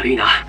悪いな。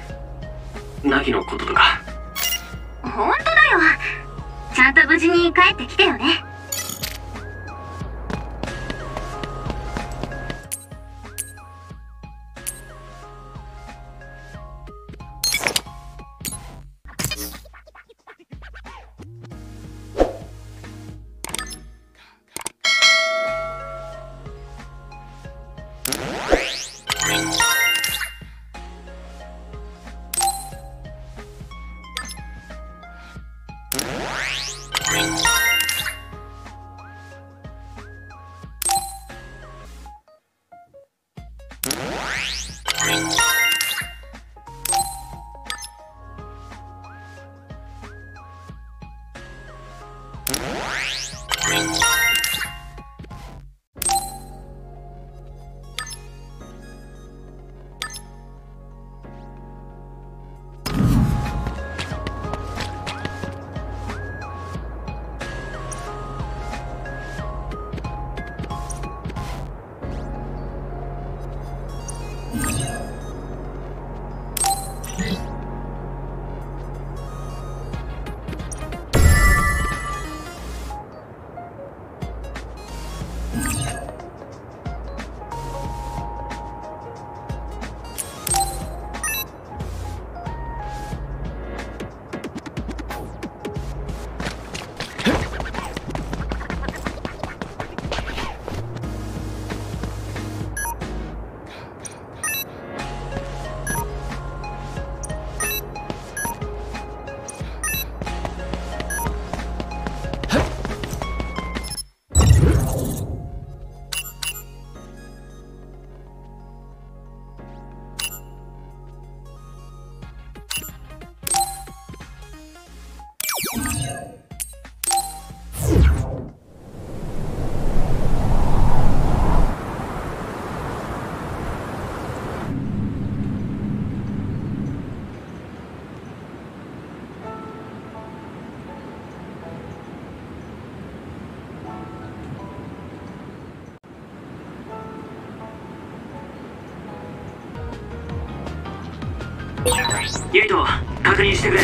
ユイト確認してくれ。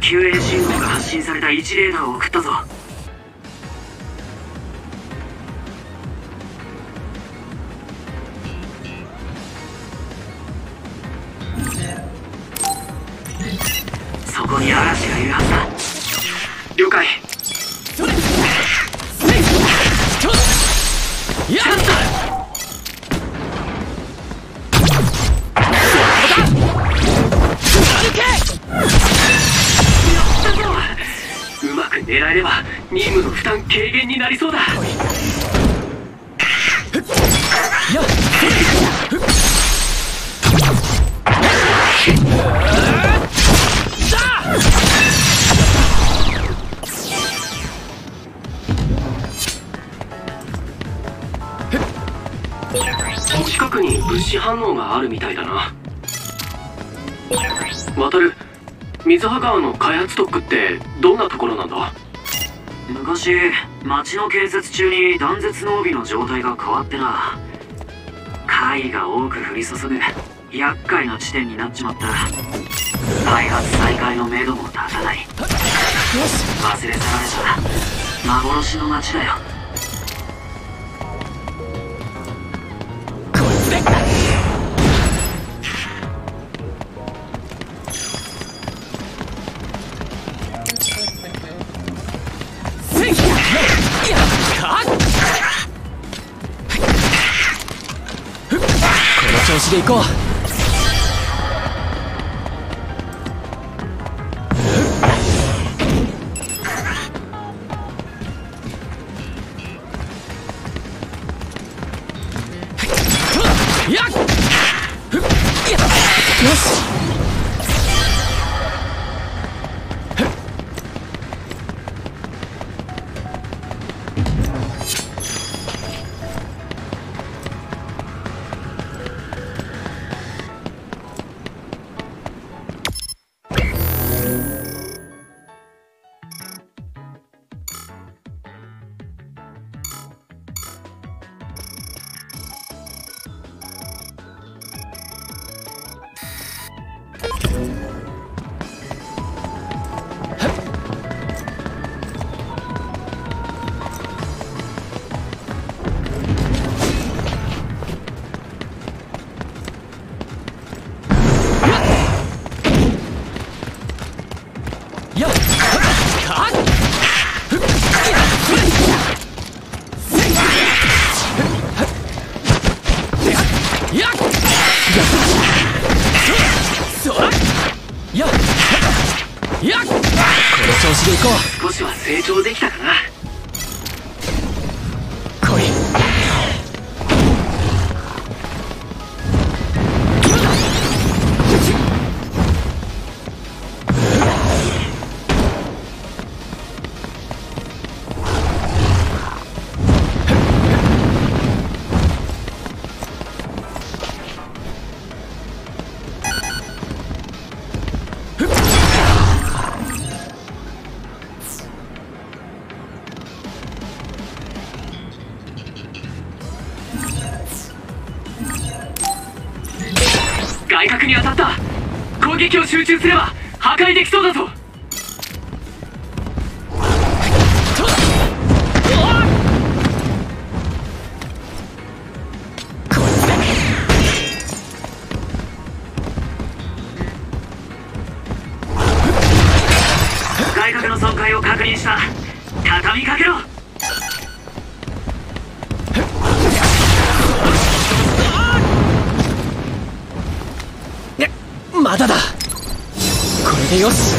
救援信号が発信された1レーダーを送ったぞ。近くに物資反応があるみたいだな。渡る水葉川の開発特区ってどんなところなんだ？昔町の建設中に断絶の帯の状態が変わってな。貝が多く降り注ぐ厄介な地点になっちまった。開発再開のめども立たない。忘れ去られた。幻の町だよ。行こう。撃を集中すれば破壊できそうだぞ。よし。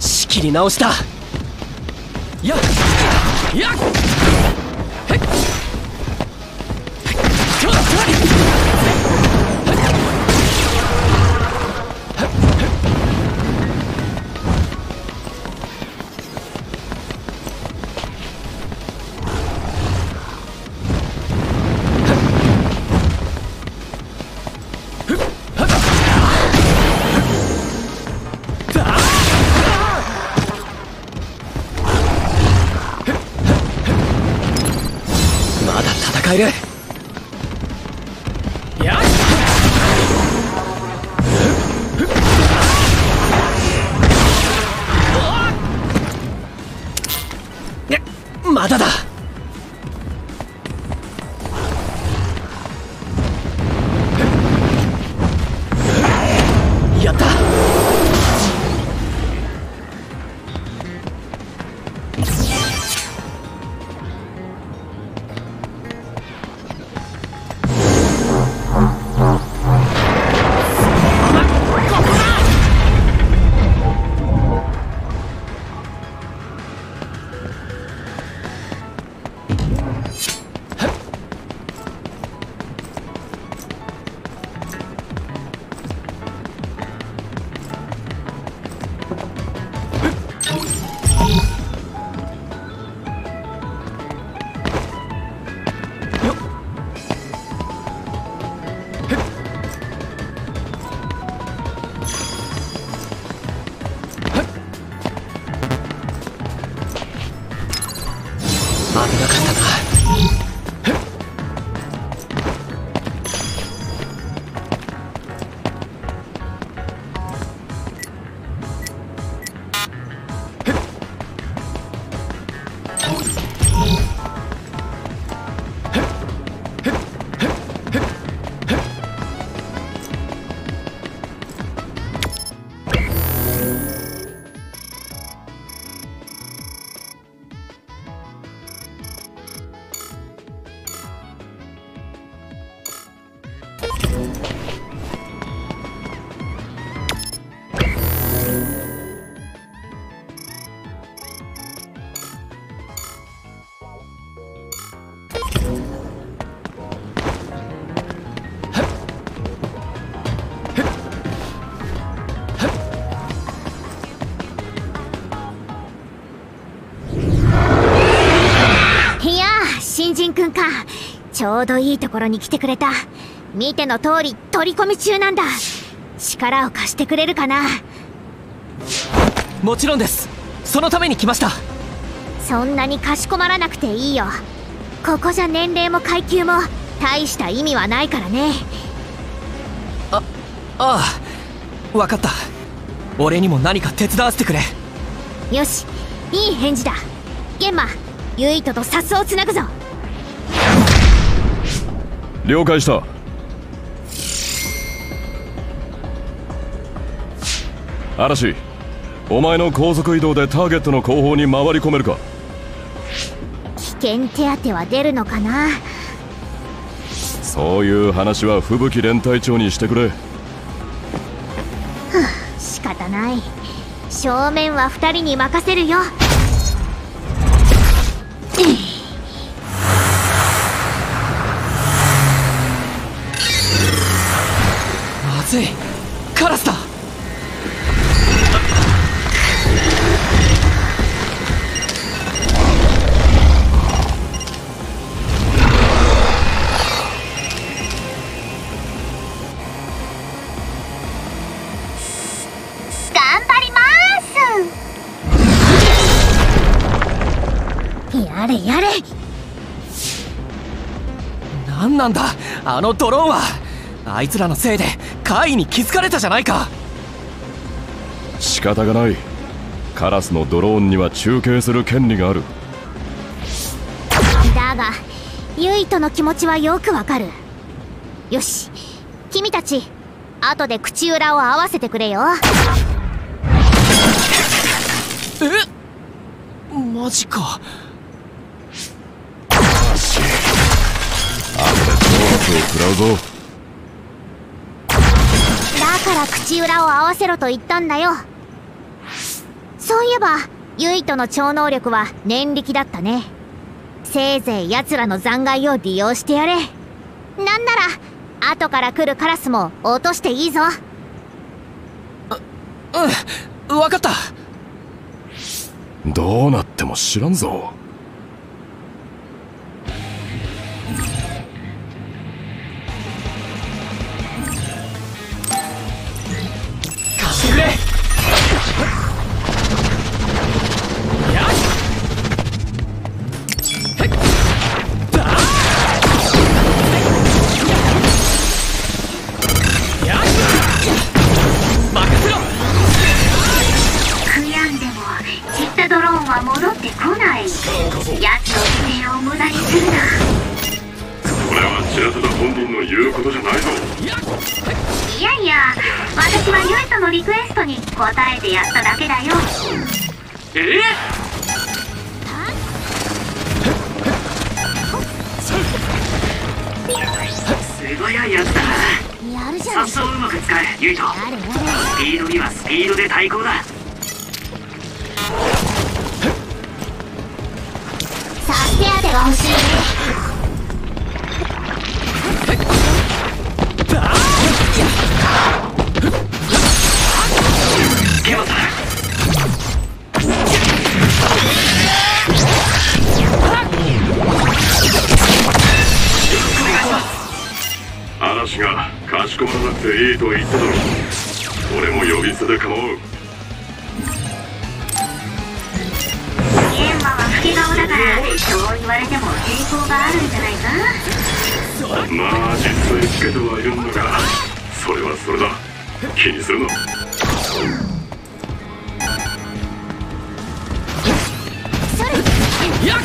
仕切り直した。やっやっまだだ。ちょうどいいところに来てくれた。見ての通り取り込み中なんだ。力を貸してくれるかな。もちろんです。そのために来ました。そんなにかしこまらなくていいよ。ここじゃ年齢も階級も大した意味はないからね。ああわかった。俺にも何か手伝わせてくれ。よしいい返事だ。玄馬ユイトとサスをつなぐぞ了解した。嵐お前の高速移動でターゲットの後方に回り込めるか。危険手当は出るのかな？そういう話は吹雪連隊長にしてくれ。仕方ない。正面は2人に任せるよまずいカラスだ。頑張ります。やれやれ。何なんだ？あのドローンは。あいつらのせいで怪異に気づかれたじゃないか。仕方がない。カラスのドローンには中継する権利がある。だがユイとの気持ちはよくわかる。よし君たち後で口裏を合わせてくれよ。え？マジか。後で挑発を食らうぞ。だから口裏を合わせろと言ったんだよ。そういえばユイとの超能力は念力だったね。せいぜい奴らの残骸を利用してやれ。なんなら後から来るカラスも落としていいぞ。うん分かった。どうなっても知らんぞ嵐がかしこまらなくていいと言っただろ俺も呼び捨てで構う。ゲンマは老け顔だからそう言われても抵抗があるんじゃないか？まあ実際つけてはいるんだがそれはそれだ。気にするな。やっ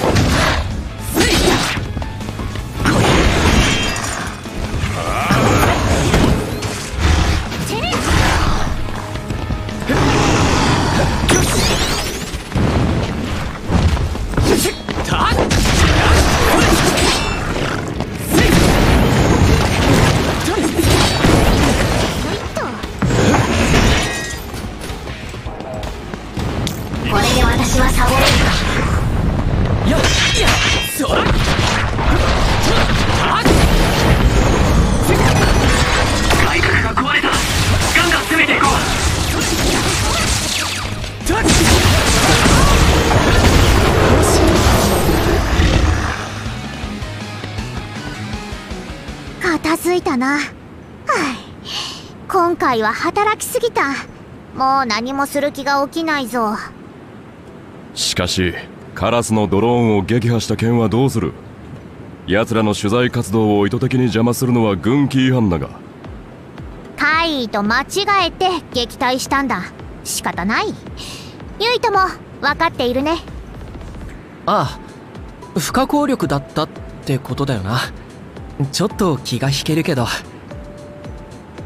回は働きすぎた。もう何もする気が起きないぞ。しかしカラスのドローンを撃破した件はどうする？奴らの取材活動を意図的に邪魔するのは軍規違反だが。怪異と間違えて撃退したんだ。仕方ない。ユイとも分かっているね。ああ不可抗力だったってことだよな。ちょっと気が引けるけど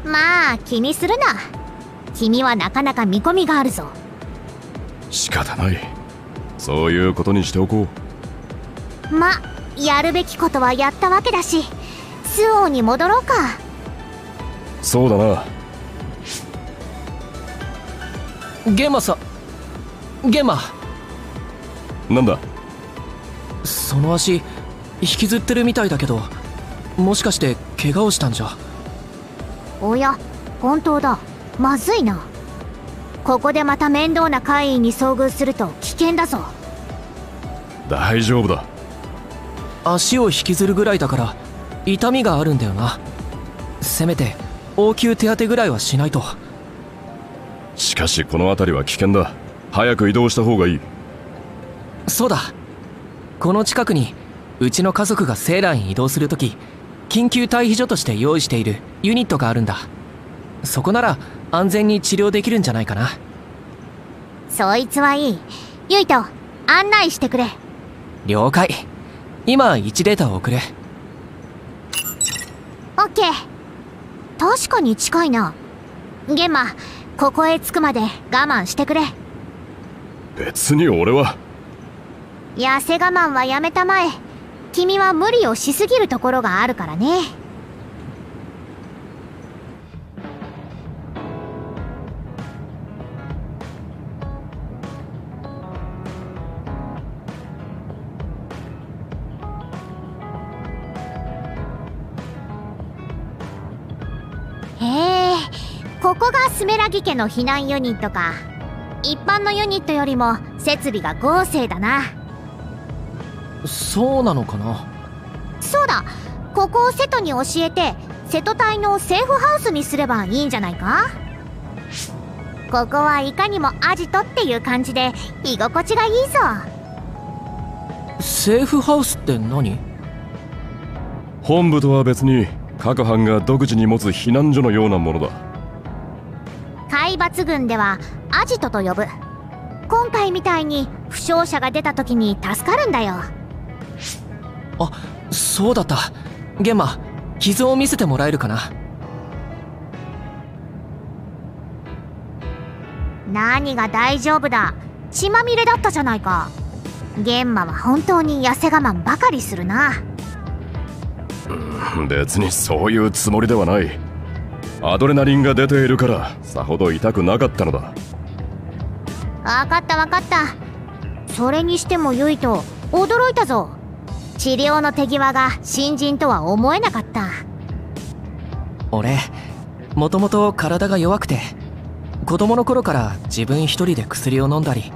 まあ気にするな。君はなかなか見込みがあるぞ。仕方ない。そういうことにしておこう。まやるべきことはやったわけだしス王に戻ろうか。そうだな。ゲンマさゲンマ。なんだ？その足引きずってるみたいだけどもしかして怪我をしたんじゃ？おや本当だ。まずいな。ここでまた面倒な怪異に遭遇すると危険だぞ。大丈夫だ。足を引きずるぐらいだから痛みがあるんだよな。せめて応急手当てぐらいはしないと。しかしこの辺りは危険だ。早く移動した方がいい。そうだ。この近くにうちの家族がセーラーに移動するとき緊急退避所として用意しているユニットがあるんだ。そこなら安全に治療できるんじゃないかな。そいつはいい。ユイと案内してくれ。了解。今1データを送る。オッケー。確かに近いな。ゲンマここへ着くまで我慢してくれ。別に俺は。痩せ我慢はやめたまえ君は無理をしすぎるところがあるからね。へえここがスメラギ家の避難ユニットか。一般のユニットよりも設備が豪勢だな。そうなのかな？そうだ。ここを瀬戸に教えて瀬戸隊のセーフハウスにすればいいんじゃないか？ここはいかにもアジトっていう感じで居心地がいいぞ。セーフハウスって何？本部とは別に各班が独自に持つ避難所のようなものだ。海抜軍ではアジトと呼ぶ。今回みたいに負傷者が出た時に助かるんだよあそうだった。ゲンマ傷を見せてもらえるかな？何が大丈夫だ？血まみれだったじゃないか。玄馬は本当に痩せ我慢ばかりするな。別にそういうつもりではない。アドレナリンが出ているからさほど痛くなかったのだ。分かった分かった。それにしてもユイと驚いたぞ治療の手際が新人とは思えなかった。俺もともと体が弱くて子供の頃から自分一人で薬を飲んだり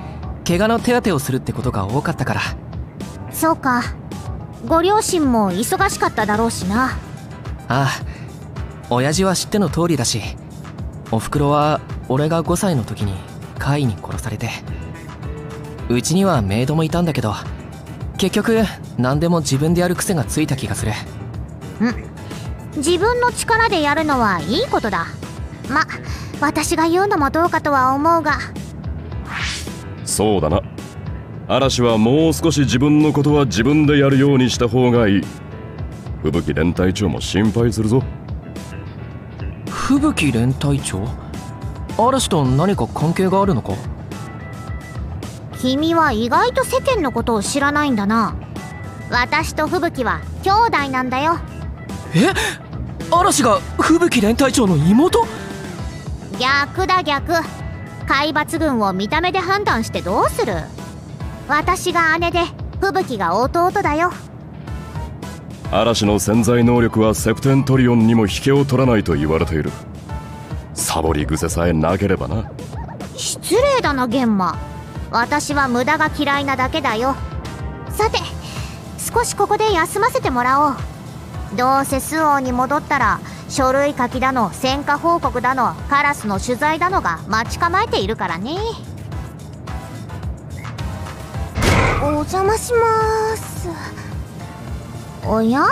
怪我の手当てをするってことが多かったから。そうか。ご両親も忙しかっただろうしな。ああ親父は知っての通りだしおふくろは俺が5歳の時に怪異に殺されてうちにはメイドもいたんだけど結局何でも自分でやる癖がついた気がする。自分の力でやるのはいいことだ。ま私が言うのもどうかとは思うが。そうだな。嵐はもう少し自分のことは自分でやるようにした方がいい。吹雪連隊長も心配するぞ。吹雪連隊長？嵐と何か関係があるのか？君は意外と世間のことを知らないんだな。私と吹雪は兄弟なんだよ。え？嵐が吹雪連隊長の妹？逆だ逆。海抜軍を見た目で判断してどうする？私が姉で吹雪が弟だよ。嵐の潜在能力はセプテントリオンにも引けを取らないと言われている。サボり癖さえなければな。失礼だな玄馬私は無駄が嫌いなだけだよ。さて少しここで休ませてもらおう。どうせスオーに戻ったら書類書きだの戦果報告だのカラスの取材だのが待ち構えているからね。お邪魔します。おや？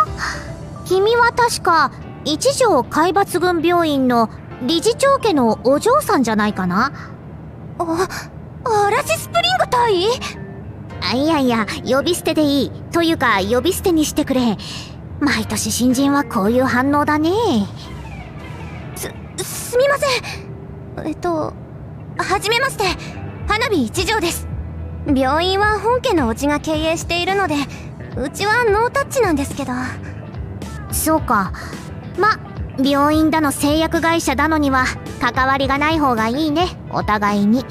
君は確か一条海抜軍病院の理事長家のお嬢さんじゃないかな？あ嵐スプリング隊あいやいや呼び捨てでいい。というか呼び捨てにしてくれ。毎年新人はこういう反応だね。すすみません。えっとはじめまして。花火一条です。病院は本家のお家が経営しているのでうちはノータッチなんですけど。そうか。ま病院だの製薬会社だのには関わりがない方がいいね。お互いに。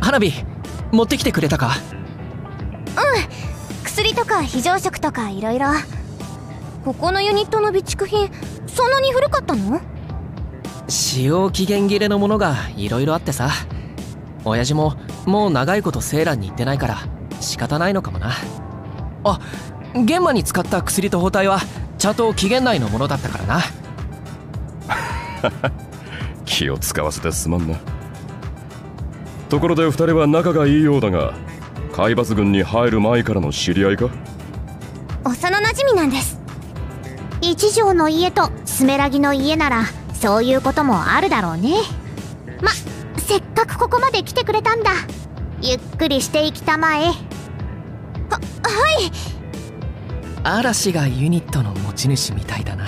花火持ってきてくれたか？薬とか非常食とかいろいろここのユニットの備蓄品そんなに古かったの？使用期限切れのものがいろいろあってさ。親父ももう長いことセーランに行ってないから仕方ないのかもな。あ玄馬に使った薬と包帯はちゃんと期限内のものだったからな。気を使わせてすまんなところで二人は仲がいいようだが海抜軍に入る前からの知り合いか？幼馴染なんです。一条の家とスメラギの家ならそういうこともあるだろうね。ませっかくここまで来てくれたんだ。ゆっくりしていきたまえ。ははい。嵐がユニットの持ち主みたいだな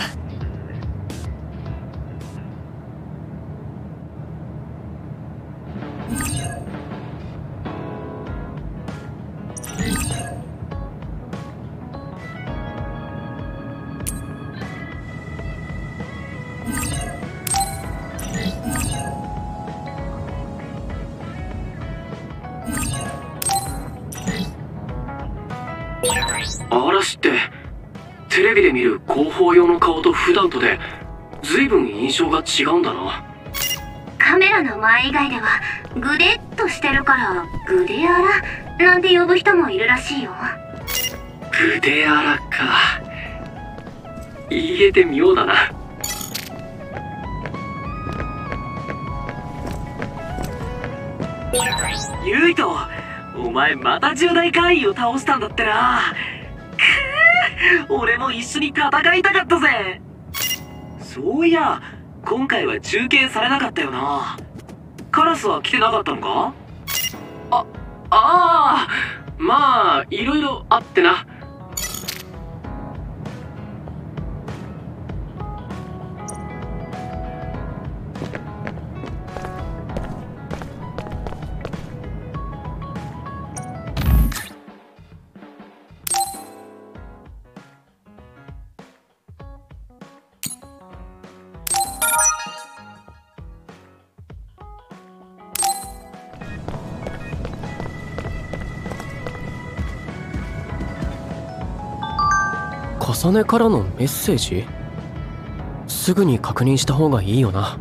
顔と普段とで随分印象が違うんだな。カメラの前以外ではグデッとしてるからグデアラなんて呼ぶ人もいるらしいよ。グデアラか。言えて妙だな。ユイトお前また重大怪異を倒したんだってな。くぅ俺も一緒に戦いたかったぜそういや今回は中継されなかったよな。カラスは来てなかったのか？あああまあいろいろあってな。ねからのメッセージ？すぐに確認した方がいいよな。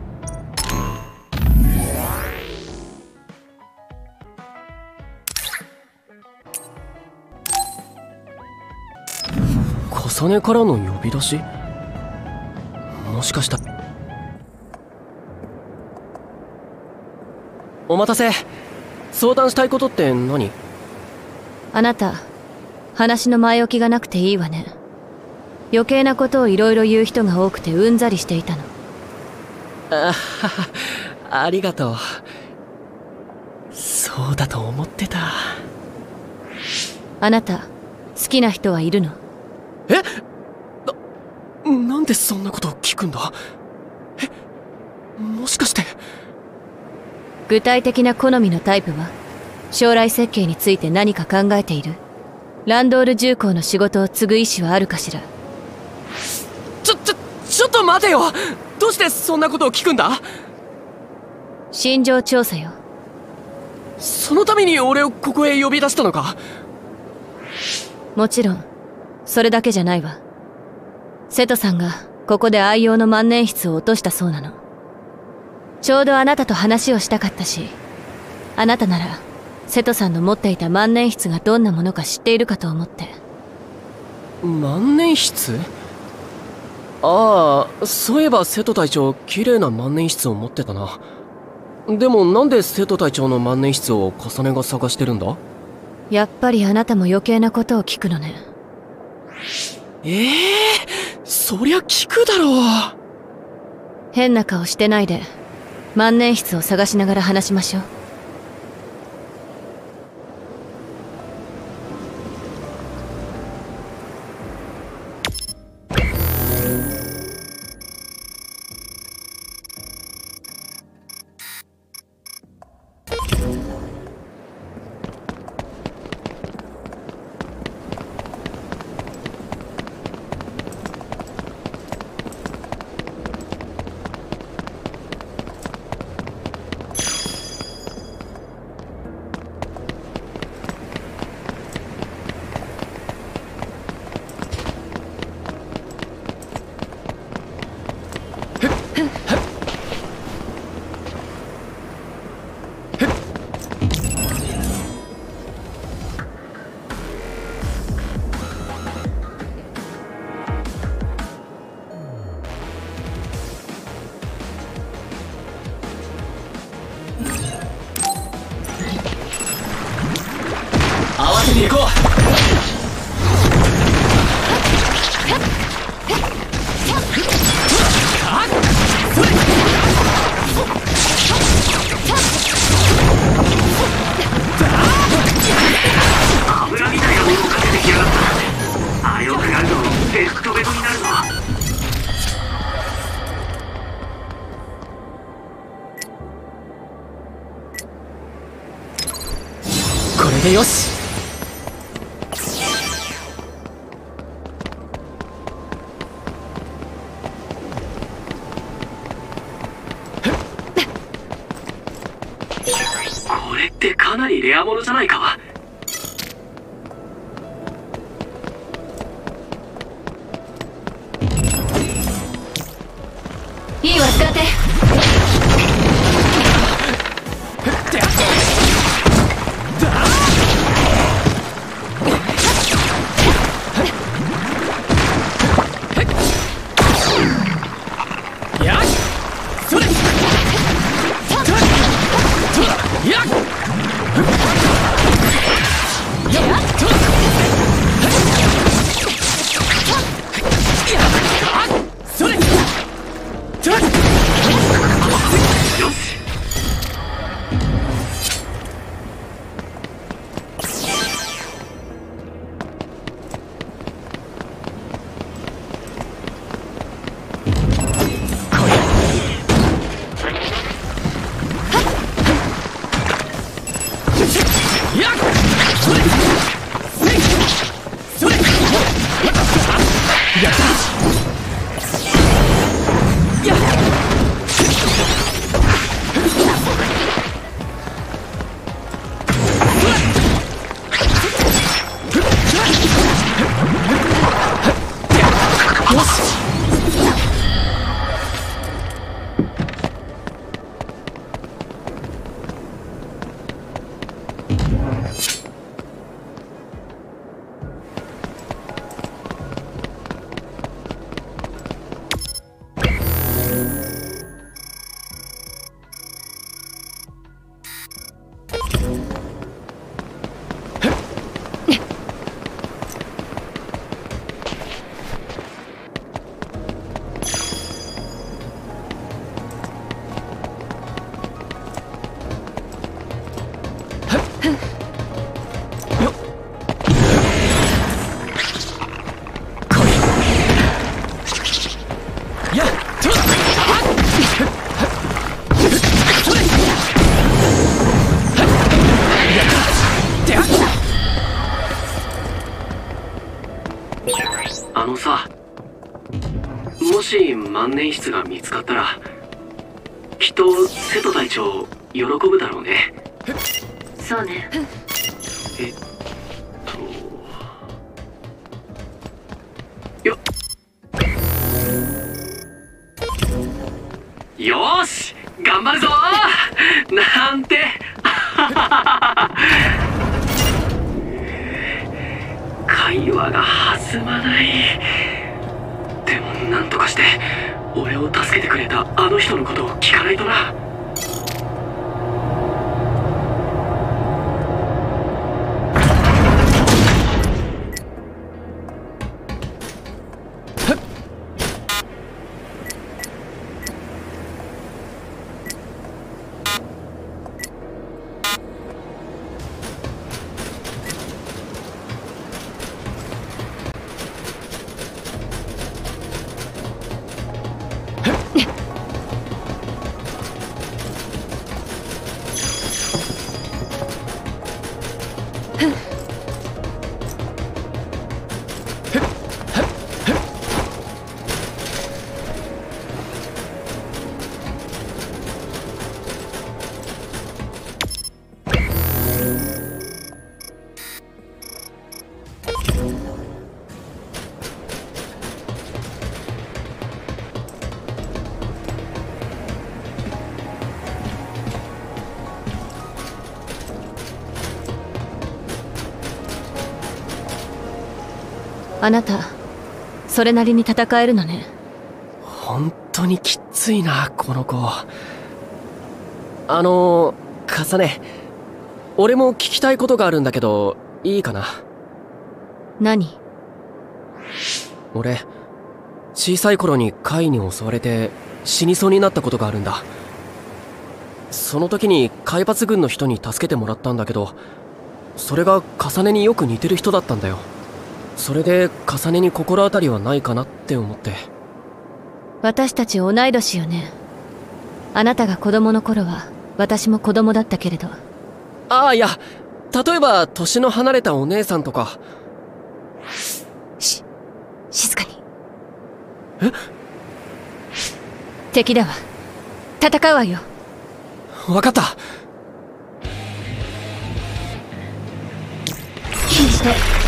重ねからの呼び出し？もしかしたお待たせ。相談したいことって何？あなた話の前置きがなくていいわね。余計なことをいろいろ言う人が多くてうんざりしていたの。あありがとう。そうだと思ってた。あなた好きな人はいるの？え？ななんでそんなことを聞くんだ？え？もしかして。具体的な好みのタイプは？将来設計について何か考えている？ランドール重工の仕事を継ぐ意思はあるかしら？待てよ。どうしてそんなことを聞くんだ？心情調査よ。そのために俺をここへ呼び出したのか？もちろん。それだけじゃないわ。瀬戸さんがここで愛用の万年筆を落としたそうなの。ちょうどあなたと話をしたかったしあなたなら瀬戸さんの持っていた万年筆がどんなものか知っているかと思って。万年筆？ああそういえば瀬戸隊長綺麗な万年筆を持ってたな。でもなんで瀬戸隊長の万年筆を重ねが探してるんだ？やっぱりあなたも余計なことを聞くのね。ええそりゃ聞くだろう。変な顔してないで。万年筆を探しながら話しましょうベになるのはこれでよし。これってかなりレアものじゃないか。万年筆が見つかったらきっと瀬戸隊長喜ぶだろうね。そうね。えっとよよーし頑張るぞ。ーなんて。会話が弾まない。でもなんとかして俺を助けてくれたあの人のことを聞かないとな。あなたそれなりに戦えるのね。本当にきっついなこの子。あのかさね俺も聞きたいことがあるんだけどいいかな？何？俺小さい頃に貝に襲われて死にそうになったことがあるんだ。その時に海抜軍の人に助けてもらったんだけどそれが重ねによく似てる人だったんだよそれで重ねに心当たりはないかなって思って。私たち同い年よね。あなたが子供の頃は私も子供だったけれど。ああいや。例えば年の離れたお姉さんとか。し静かに。え？敵だわ。戦うわよ。分かった。信じて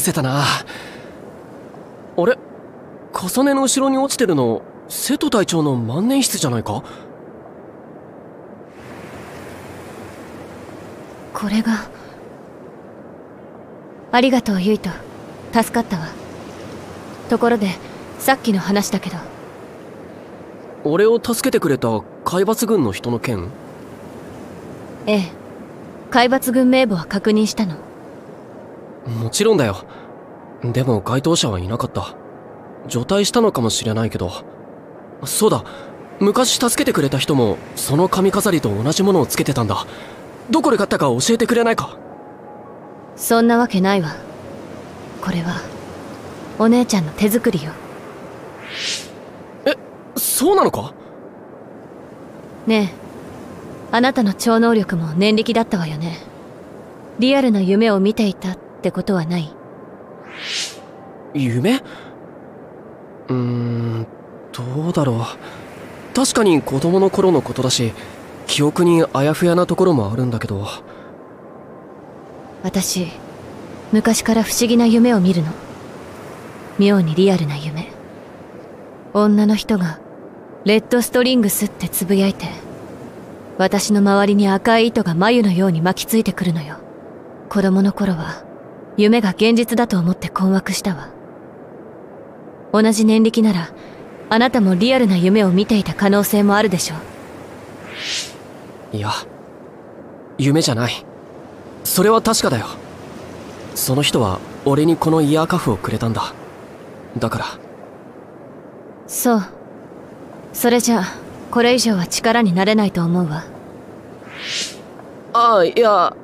倒せたな。あれ？重ねの後ろに落ちてるの瀬戸隊長の万年筆じゃないか？これがありがとうユイト。助かったわ。ところでさっきの話だけど。俺を助けてくれた海抜軍の人の件？ええ。海抜軍名簿は確認したのもちろんだよ。でも該当者はいなかった。除隊したのかもしれないけど。そうだ。昔助けてくれた人もその髪飾りと同じものをつけてたんだ。どこで買ったか教えてくれないか？そんなわけないわ。これはお姉ちゃんの手作りよ。えそうなのか？ねえ。あなたの超能力も念力だったわよね。リアルな夢を見ていたってことはない。夢？うーんどうだろう。確かに子供の頃のことだし記憶にあやふやなところもあるんだけど。私昔から不思議な夢を見るの。妙にリアルな夢。女の人がレッドストリングスってつぶやいて私の周りに赤い糸が眉のように巻きついてくるのよ。子供の頃は夢が現実だと思って困惑したわ。同じ念力ならあなたもリアルな夢を見ていた可能性もあるでしょいや夢じゃない。それは確かだよ。その人は俺にこのイヤーカフをくれたんだ。だから。そう。それじゃあこれ以上は力になれないと思うわ。ああいや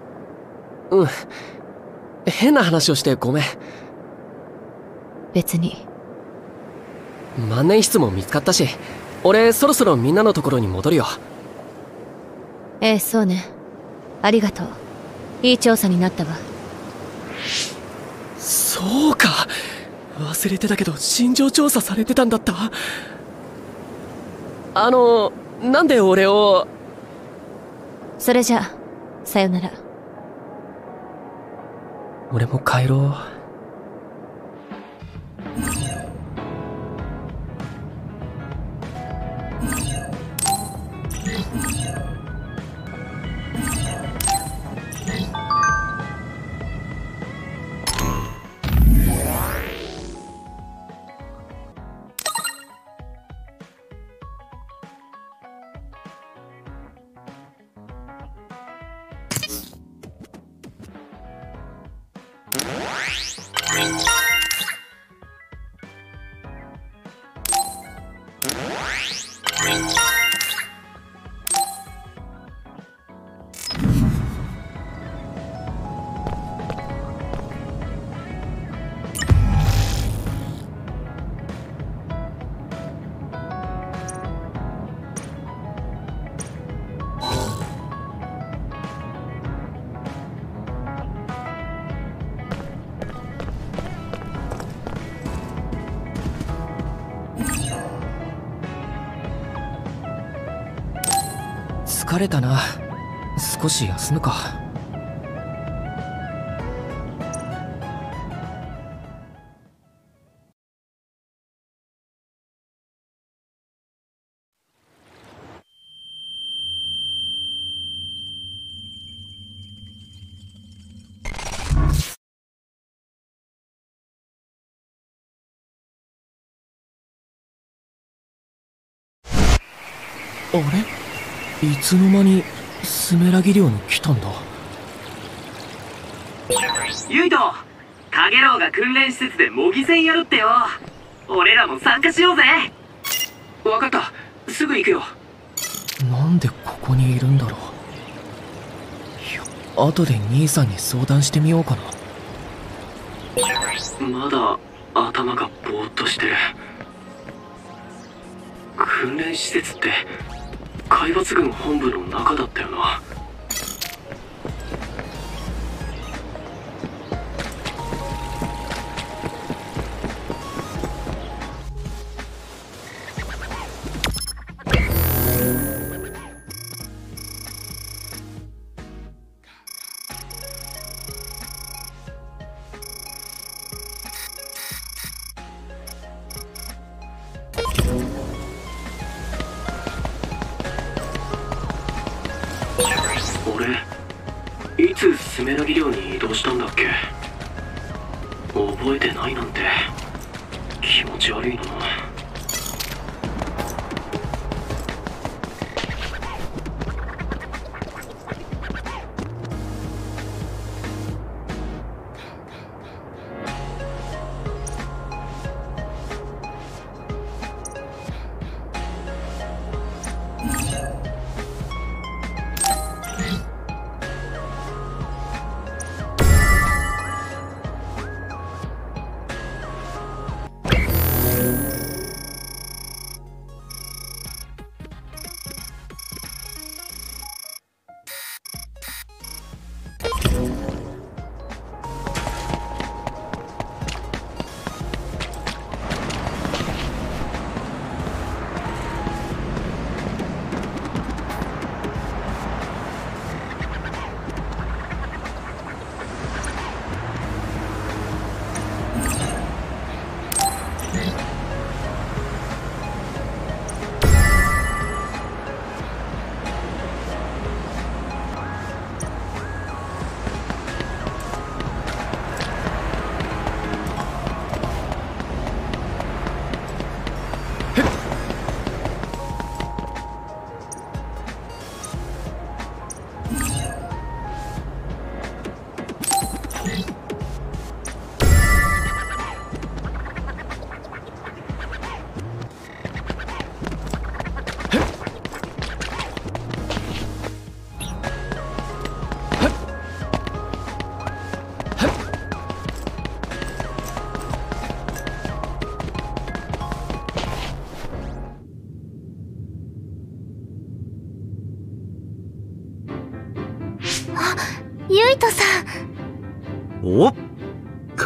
うん変な話をしてごめん。別に。万年筆も見つかったし俺そろそろみんなのところに戻るよ。ええそうね。ありがとう。いい調査になったわ。そうか。忘れてたけど心情調査されてたんだった。あのなんで俺を？それじゃあさよなら俺も帰ろう。疲れたな。少し休むか。いつの間にスメラギ寮に来たんだ？ユイトカゲロウが訓練施設で模擬戦やるってよ。俺らも参加しようぜ。分かった。すぐ行くよ。なんでここにいるんだろう？いや後で兄さんに相談してみようかな。まだ頭がぼーっとしてる。訓練施設って海抜軍本部の中だったよな。つスメラギ寮に移動したんだっけ？覚えてないなんて。気持ち悪いな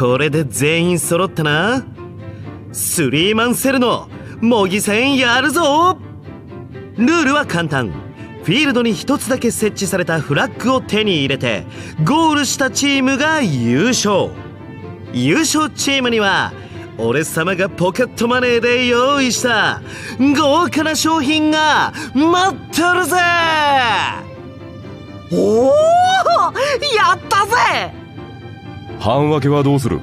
これで全員揃ったな。スリーマンセルの模擬戦やるぞ。ルールは簡単。フィールドに一つだけ設置されたフラッグを手に入れてゴールしたチームが優勝。優勝チームには俺様がポケットマネーで用意した豪華な商品が待ってるぜ。おおやったぜ。半分けはどうする？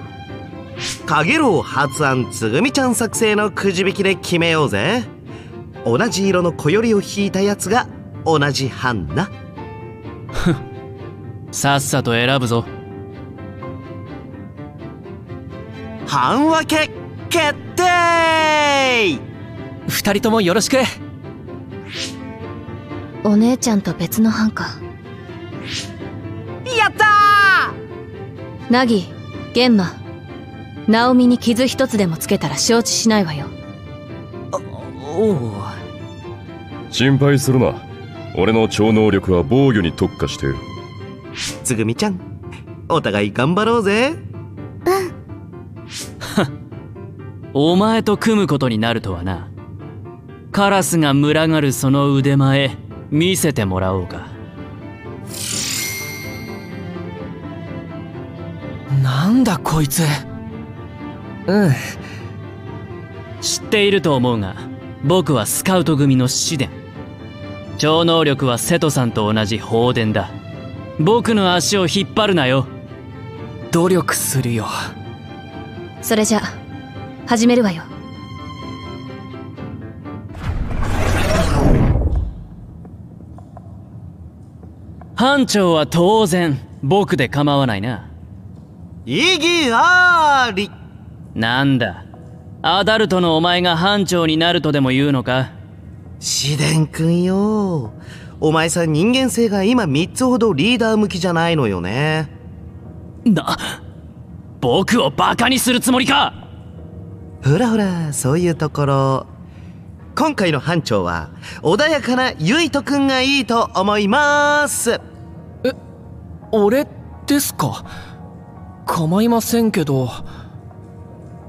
かげろう発案つぐみちゃん作成のくじ引きで決めようぜ。同じ色の小よりを引いたやつが同じ班な さっさと選ぶぞ。半分け決定！二人ともよろしく。お姉ちゃんと別の班かナギ玄馬。ナオミに傷一つでもつけたら承知しないわよ。おお心配するな。俺の超能力は防御に特化して。いるーつぐみちゃんお互い頑張ろうぜ。お前と組むことになるとはな。カラスが群がるその腕前見せてもらおうかなんだこいつ？うん。知っていると思うが僕はスカウト組のシデン超能力は瀬戸さんと同じ放電だ。僕の足を引っ張るなよ。努力するよ。それじゃ始めるわよ。班長は当然僕で構わないな意義あり。なんだ。アダルトのお前が班長になるとでも言うのか？シデン君よ。お前さ人間性が今3つほどリーダー向きじゃないのよね。な僕をバカにするつもりか？ほらほらそういうところ。今回の班長は穏やかなゆいとくんがいいと思います。俺ですか？構いませんけど。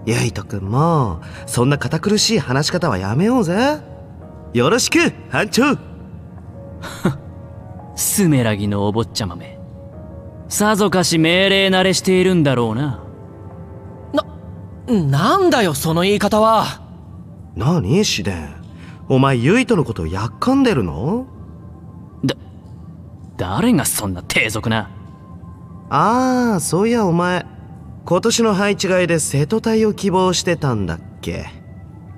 ゆいとくんもそんな堅苦しい話し方はやめようぜ。よろしく班長。スメラギのお坊ちゃまめ。さぞかし命令慣れしているんだろうな。なんだよその言い方は。何シデンお前ゆいとのことやっかんでるの？誰がそんな低俗なああそういやお前。今年の配置替えで瀬戸隊を希望してたんだっけ？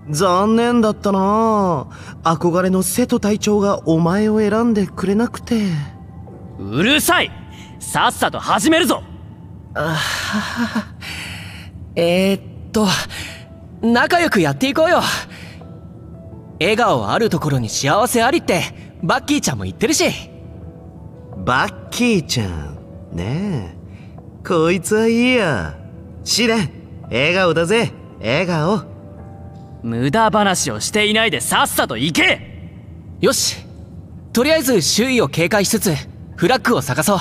残念だったな。憧れの瀬戸隊長がお前を選んでくれなくて。うるさい。さっさと始めるぞ。あ はえー、っと仲良くやっていこうよ。笑顔あるところに幸せありってバッキーちゃんも言ってるし。バッキーちゃんねえ。こいつはいいや。試練笑顔だぜ。笑顔。無駄話をしていないでさっさと行け。よし。とりあえず周囲を警戒しつつフラッグを探そう